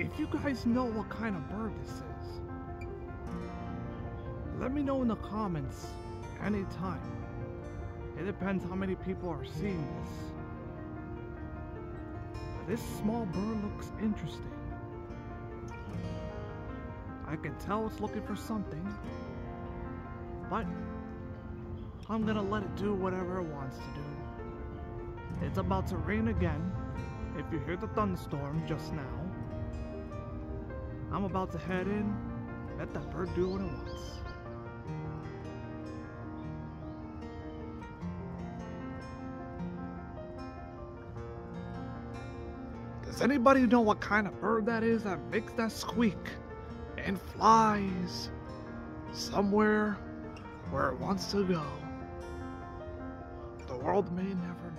if you guys know what kind of bird this is, let me know in the comments anytime. It depends how many people are seeing this. But this small bird looks interesting. I can tell it's looking for something, but I'm gonna let it do whatever it wants to do. It's about to rain again, if you hear the thunderstorm just now. I'm about to head in, let that bird do what it wants. Does anybody know what kind of bird that is that makes that squeak and flies somewhere where it wants to go? The world may never